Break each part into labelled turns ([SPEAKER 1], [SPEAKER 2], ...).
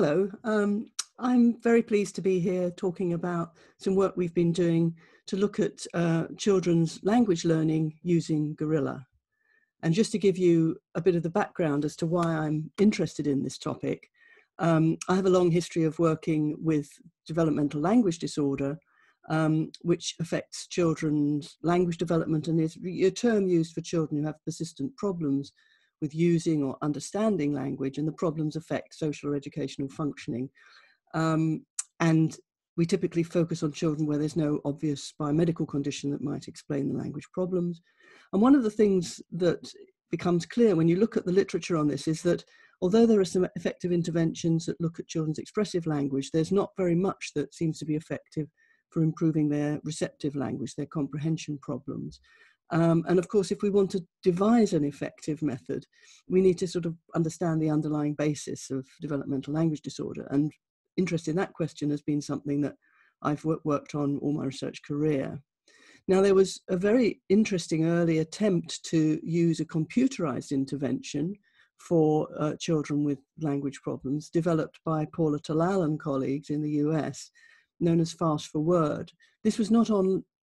[SPEAKER 1] Hello, um, I'm very pleased to be here talking about some work we've been doing to look at uh, children's language learning using Gorilla. And just to give you a bit of the background as to why I'm interested in this topic, um, I have a long history of working with developmental language disorder, um, which affects children's language development and is a term used for children who have persistent problems with using or understanding language, and the problems affect social or educational functioning. Um, and we typically focus on children where there's no obvious biomedical condition that might explain the language problems. And one of the things that becomes clear when you look at the literature on this is that although there are some effective interventions that look at children's expressive language, there's not very much that seems to be effective for improving their receptive language, their comprehension problems. Um, and of course, if we want to devise an effective method, we need to sort of understand the underlying basis of developmental language disorder. And interest in that question has been something that I've worked on all my research career. Now, there was a very interesting early attempt to use a computerized intervention for uh, children with language problems, developed by Paula Tallal and colleagues in the US, known as Fast ForWord. This was not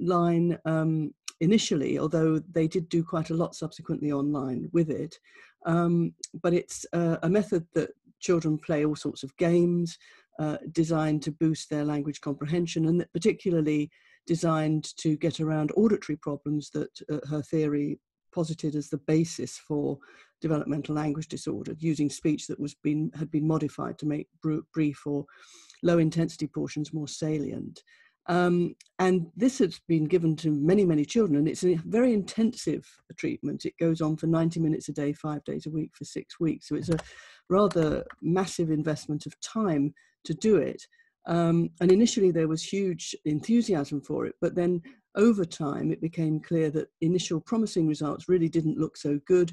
[SPEAKER 1] online um, initially, although they did do quite a lot subsequently online with it. Um, but it's uh, a method that children play all sorts of games uh, designed to boost their language comprehension and particularly designed to get around auditory problems that uh, her theory posited as the basis for developmental language disorder, using speech that was been had been modified to make brief or low intensity portions more salient. Um, and this has been given to many, many children, and it's a very intensive treatment. It goes on for 90 minutes a day, five days a week for six weeks. So it's a rather massive investment of time to do it. Um, and initially, there was huge enthusiasm for it, but then over time, it became clear that initial promising results really didn't look so good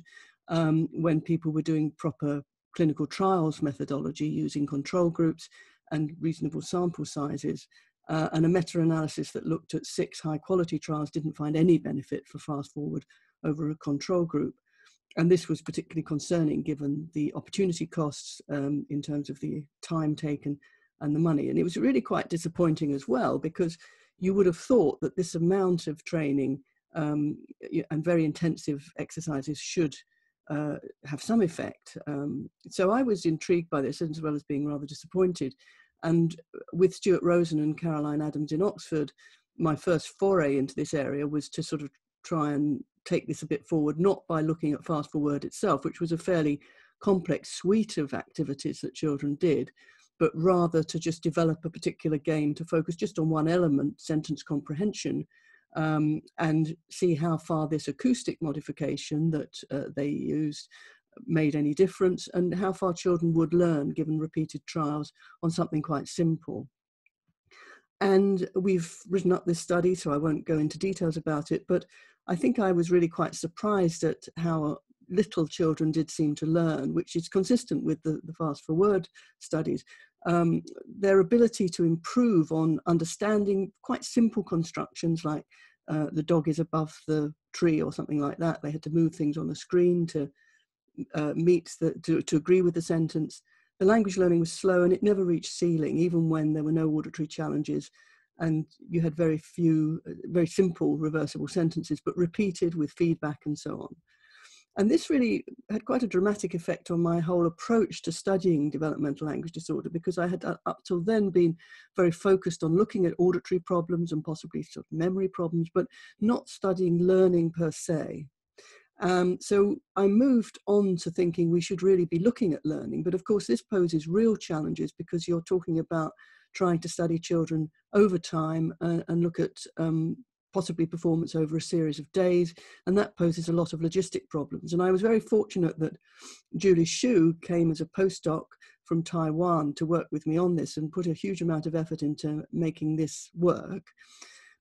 [SPEAKER 1] um, when people were doing proper clinical trials methodology using control groups and reasonable sample sizes. Uh, and a meta-analysis that looked at six high-quality trials didn't find any benefit for Fast ForWord over a control group. And this was particularly concerning given the opportunity costs um, in terms of the time taken and the money. And it was really quite disappointing as well because you would have thought that this amount of training um, and very intensive exercises should uh, have some effect. Um, so I was intrigued by this as well as being rather disappointed. And with Stuart Rosen and Caroline Adams in Oxford, my first foray into this area was to sort of try and take this a bit forward, not by looking at Fast ForWord itself, which was a fairly complex suite of activities that children did, but rather to just develop a particular game to focus just on one element, sentence comprehension, um, and see how far this acoustic modification that uh, they used made any difference and how far children would learn given repeated trials on something quite simple. And we've written up this study, so I won't go into details about it, but I think I was really quite surprised at how little children did seem to learn, which is consistent with the, the Fast ForWord studies. Um, their ability to improve on understanding quite simple constructions like uh, the dog is above the tree or something like that. They had to move things on the screen to uh, meet the, to, to agree with the sentence. The language learning was slow and it never reached ceiling, even when there were no auditory challenges. And you had very few, uh, very simple reversible sentences, but repeated with feedback and so on. And this really had quite a dramatic effect on my whole approach to studying developmental language disorder because I had uh, up till then been very focused on looking at auditory problems and possibly sort of memory problems, but not studying learning per se. Um, so I moved on to thinking we should really be looking at learning. But of course, this poses real challenges because you're talking about trying to study children over time and, and look at um, possibly performance over a series of days. And that poses a lot of logistic problems. And I was very fortunate that Julie Hsu came as a postdoc from Taiwan to work with me on this and put a huge amount of effort into making this work.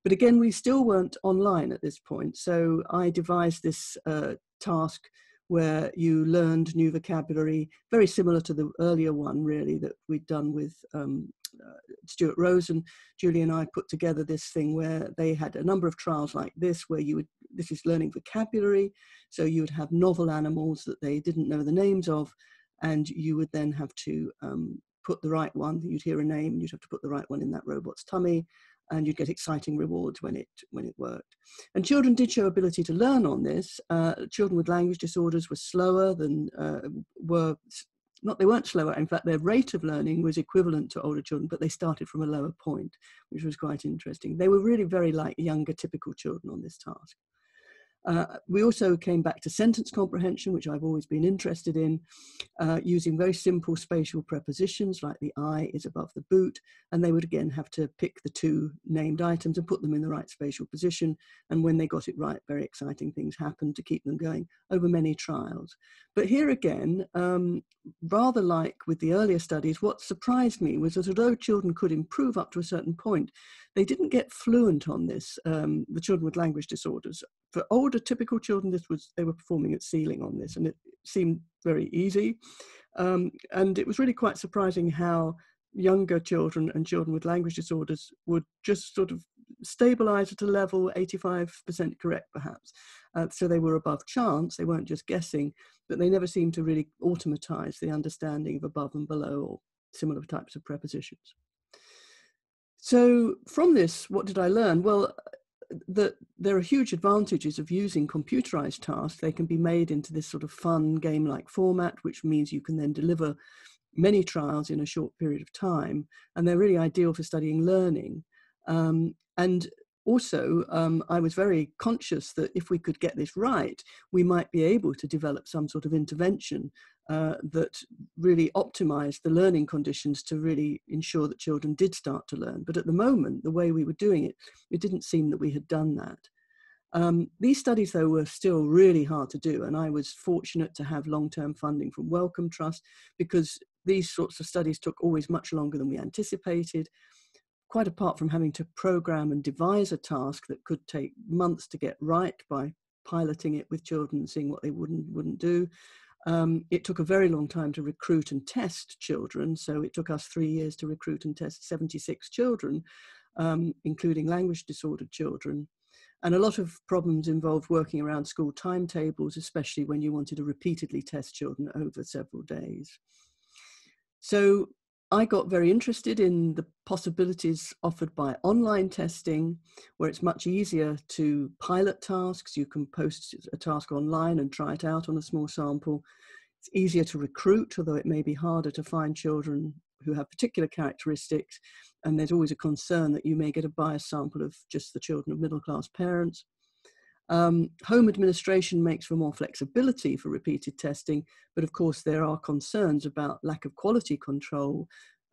[SPEAKER 1] But again, we still weren't online at this point. So I devised this uh, task where you learned new vocabulary, very similar to the earlier one, really, that we'd done with um, uh, Stuart Rosen. Julie and I put together this thing where they had a number of trials like this, where you would, this is learning vocabulary. So you would have novel animals that they didn't know the names of, and you would then have to um, put the right one. You'd hear a name, and you'd have to put the right one in that robot's tummy, and you'd get exciting rewards when it when it worked. And children did show ability to learn on this. Uh, children with language disorders were slower than uh, were not they weren't slower. In fact, their rate of learning was equivalent to older children, but they started from a lower point, which was quite interesting. They were really very like younger, typical children on this task. Uh, we also came back to sentence comprehension, which I've always been interested in, uh, using very simple spatial prepositions like the eye is above the boot, and they would again have to pick the two named items and put them in the right spatial position. And when they got it right, very exciting things happened to keep them going over many trials. But here again, um, rather like with the earlier studies, what surprised me was that although children could improve up to a certain point, they didn't get fluent on this, um, the children with language disorders. For older typical children, this was they were performing at ceiling on this, and it seemed very easy. Um, and it was really quite surprising how younger children and children with language disorders would just sort of stabilize at a level 85% correct perhaps uh, so they were above chance they weren't just guessing but they never seemed to really automatize the understanding of above and below or similar types of prepositions so from this, what did I learn? Well, that there are huge advantages of using computerized tasks. They can be made into this sort of fun game-like format, which means you can then deliver many trials in a short period of time, and they're really ideal for studying learning. Um, and also, um, I was very conscious that if we could get this right, we might be able to develop some sort of intervention uh, that really optimized the learning conditions to really ensure that children did start to learn. But at the moment, the way we were doing it, it didn't seem that we had done that. Um, these studies, though, were still really hard to do, and I was fortunate to have long term funding from Wellcome Trust because these sorts of studies took always much longer than we anticipated quite apart from having to program and devise a task that could take months to get right by piloting it with children seeing what they wouldn't wouldn't do. Um, it took a very long time to recruit and test children, so it took us three years to recruit and test 76 children, um, including language disordered children. And a lot of problems involved working around school timetables, especially when you wanted to repeatedly test children over several days. So I got very interested in the possibilities offered by online testing, where it's much easier to pilot tasks. You can post a task online and try it out on a small sample. It's easier to recruit, although it may be harder to find children who have particular characteristics. And there's always a concern that you may get a biased sample of just the children of middle class parents. Um, home administration makes for more flexibility for repeated testing, but of course there are concerns about lack of quality control,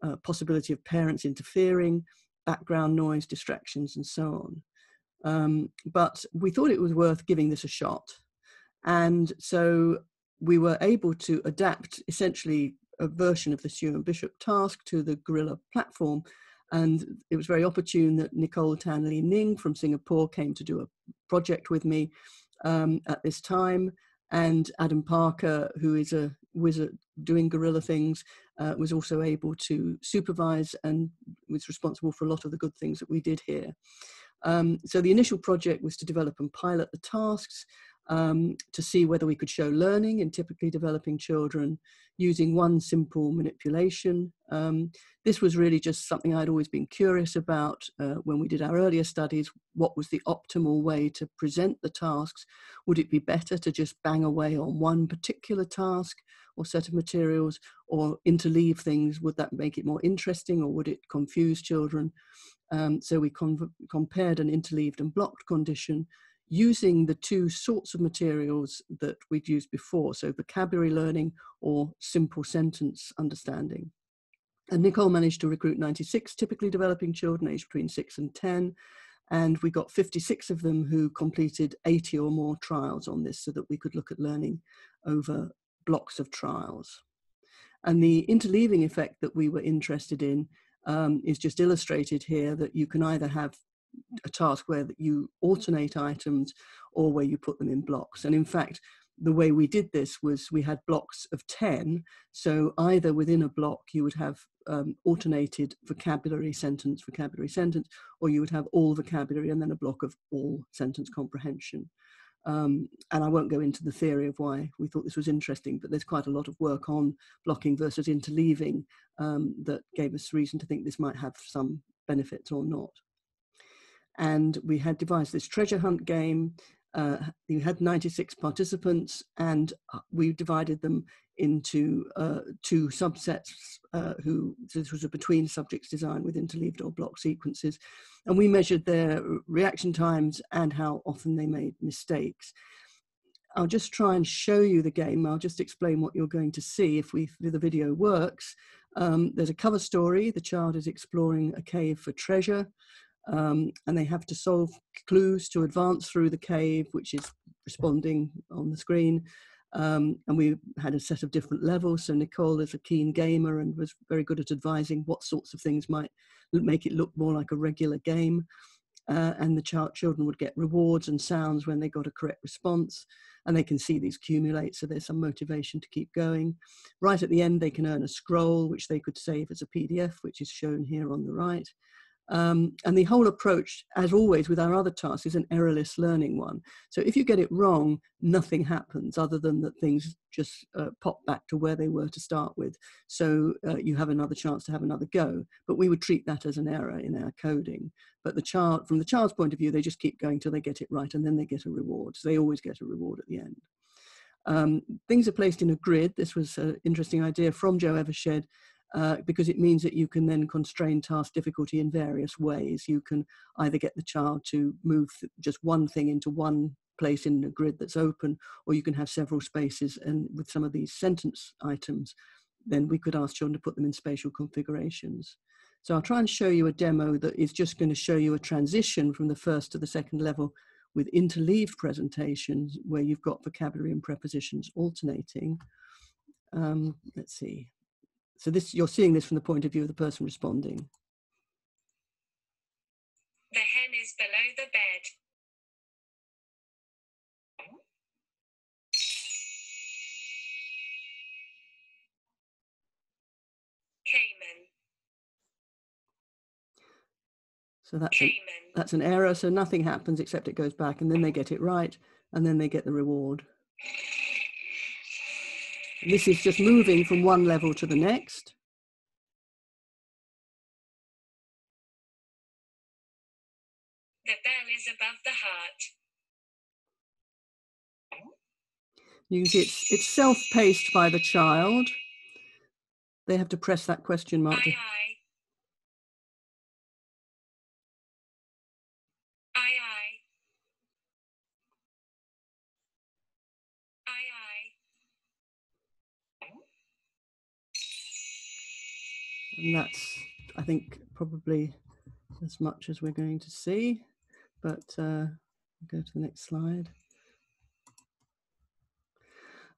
[SPEAKER 1] uh, possibility of parents interfering, background noise, distractions, and so on. Um, but we thought it was worth giving this a shot. And so we were able to adapt essentially a version of the Hsu and Bishop task to the Gorilla platform and it was very opportune that Nicole Tan Li Ning from Singapore came to do a project with me um, at this time. And Adam Parker, who is a wizard doing gorilla things, uh, was also able to supervise and was responsible for a lot of the good things that we did here. Um, so the initial project was to develop and pilot the tasks um, to see whether we could show learning in typically developing children using one simple manipulation. Um, this was really just something I'd always been curious about uh, when we did our earlier studies. What was the optimal way to present the tasks? Would it be better to just bang away on one particular task or set of materials or interleave things? Would that make it more interesting or would it confuse children? Um, so we compared an interleaved and blocked condition using the two sorts of materials that we'd used before, so vocabulary learning or simple sentence understanding. And Nicole managed to recruit 96 typically developing children aged between 6 and 10, and we got 56 of them who completed 80 or more trials on this so that we could look at learning over blocks of trials. And the interleaving effect that we were interested in um, is just illustrated here that you can either have a task where you alternate items or where you put them in blocks. And in fact, the way we did this was we had blocks of 10. So either within a block, you would have um, alternated vocabulary sentence, vocabulary sentence, or you would have all vocabulary and then a block of all sentence comprehension. Um, and I won't go into the theory of why we thought this was interesting, but there's quite a lot of work on blocking versus interleaving um, that gave us reason to think this might have some benefits or not. And we had devised this treasure hunt game. Uh, you had 96 participants, and uh, we divided them into uh, two subsets uh, who this was a between subjects design with interleaved or block sequences. And we measured their reaction times and how often they made mistakes. I'll just try and show you the game. I'll just explain what you're going to see if we if the video works. Um, there's a cover story. The child is exploring a cave for treasure um, and they have to solve clues to advance through the cave which is responding on the screen um, and we had a set of different levels. So Nicole is a keen gamer and was very good at advising what sorts of things might make it look more like a regular game. Uh, and the child, children would get rewards and sounds when they got a correct response. And they can see these accumulate, so there's some motivation to keep going. Right at the end, they can earn a scroll, which they could save as a PDF, which is shown here on the right. Um, and the whole approach, as always with our other tasks, is an errorless learning one. So if you get it wrong, nothing happens other than that things just uh, pop back to where they were to start with. So uh, you have another chance to have another go. But we would treat that as an error in our coding. But the child, from the child's point of view, they just keep going till they get it right, and then they get a reward. So they always get a reward at the end. Um, things are placed in a grid. This was an interesting idea from Jo Evershed uh, because it means that you can then constrain task difficulty in various ways. You can either get the child to move just one thing into one place in a grid that's open, or you can have several spaces. And with some of these sentence items, then we could ask children to put them in spatial configurations. So I'll try and show you a demo that is just going to show you a transition from the first to the second level with interleaved presentations where you've got vocabulary and prepositions alternating. Um, let's see. So this, you're seeing this from the point of view of the person responding.
[SPEAKER 2] The hen is below the bed. Cayman.
[SPEAKER 1] So that's an, that's an error. So nothing happens except it goes back and then they get it right and then they get the reward. This is just moving from one level to the next.
[SPEAKER 2] The bell is above the heart.
[SPEAKER 1] It's, it's self-paced by the child. They have to press that question mark.
[SPEAKER 2] Aye, aye.
[SPEAKER 1] And that's, I think, probably as much as we're going to see. But uh, go to the next slide.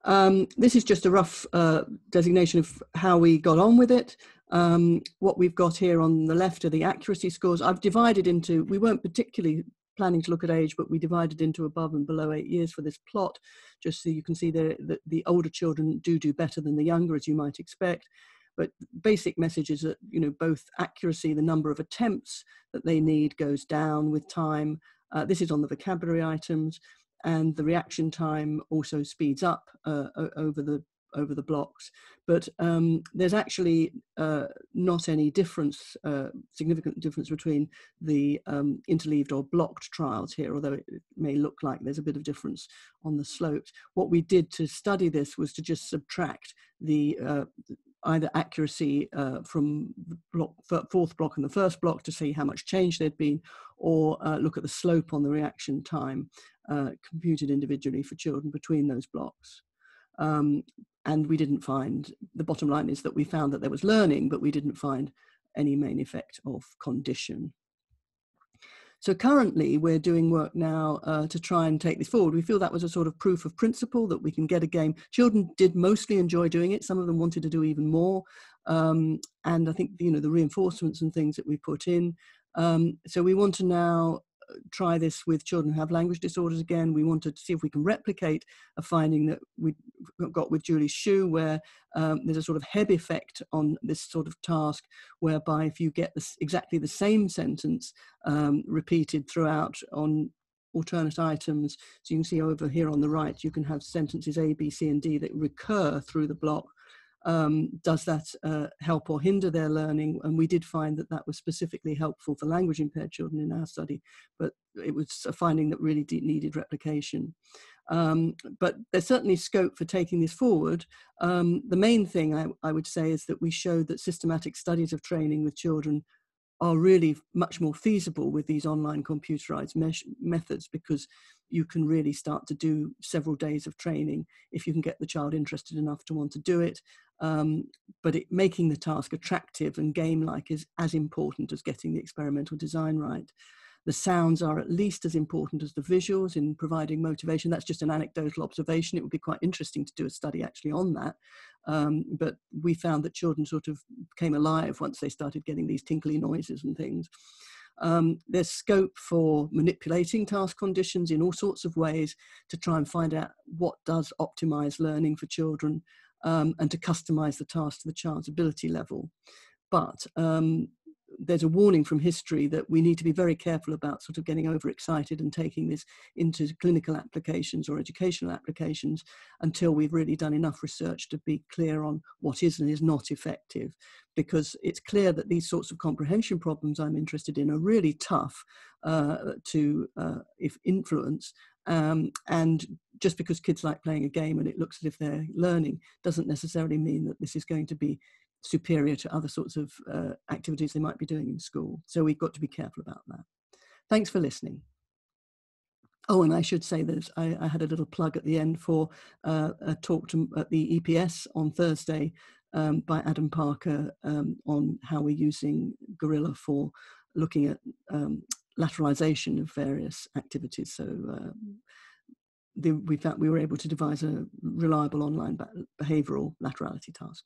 [SPEAKER 1] Um, this is just a rough uh, designation of how we got on with it. Um, what we've got here on the left are the accuracy scores. I've divided into, we weren't particularly planning to look at age, but we divided into above and below eight years for this plot, just so you can see that the older children do do better than the younger, as you might expect but basic message is that you know both accuracy the number of attempts that they need goes down with time uh, this is on the vocabulary items and the reaction time also speeds up uh, over the over the blocks. But um, there's actually uh, not any difference uh, significant difference between the um, interleaved or blocked trials here although it may look like there's a bit of difference on the slopes. What we did to study this was to just subtract the uh, either accuracy uh, from the block, fourth block and the first block to see how much change there'd been, or uh, look at the slope on the reaction time uh, computed individually for children between those blocks. Um, and we didn't find, the bottom line is that we found that there was learning, but we didn't find any main effect of condition. So currently we're doing work now uh, to try and take this forward. We feel that was a sort of proof of principle that we can get a game. Children did mostly enjoy doing it. Some of them wanted to do even more. Um, and I think, you know, the reinforcements and things that we put in. Um, so we want to now try this with children who have language disorders again. We wanted to see if we can replicate a finding that we got with Julie Hsu, where um, there's a sort of Hebb effect on this sort of task, whereby if you get this, exactly the same sentence um, repeated throughout on alternate items. So you can see over here on the right, you can have sentences A, B, C, and D that recur through the block. Um, does that uh, help or hinder their learning? And we did find that that was specifically helpful for language impaired children in our study, but it was a finding that really needed replication. Um, but there's certainly scope for taking this forward. Um, the main thing I, I, would say is that we showed that systematic studies of training with children are really much more feasible with these online computerized methods because you can really start to do several days of training if you can get the child interested enough to want to do it. Um, but it, making the task attractive and game-like is as important as getting the experimental design right. The sounds are at least as important as the visuals in providing motivation. That's just an anecdotal observation. It would be quite interesting to do a study actually on that. Um, but we found that children sort of came alive once they started getting these tinkly noises and things. Um, there's scope for manipulating task conditions in all sorts of ways to try and find out what does optimize learning for children um, and to customize the task to the child's ability level. But um, there's a warning from history that we need to be very careful about sort of getting overexcited and taking this into clinical applications or educational applications until we've really done enough research to be clear on what is and is not effective. Because it's clear that these sorts of comprehension problems I'm interested in are really tough uh, to uh, if influence. Um, and just because kids like playing a game and it looks as if they're learning doesn't necessarily mean that this is going to be superior to other sorts of uh, activities they might be doing in school. So we've got to be careful about that. Thanks for listening. Oh, and I should say that I, I, had a little plug at the end for uh, a talk to, at the EPS on Thursday um, by Adam Parker um, on how we're using Gorilla for looking at um, lateralization of various activities. So uh, the, we found we were able to devise a reliable online behavioral laterality task.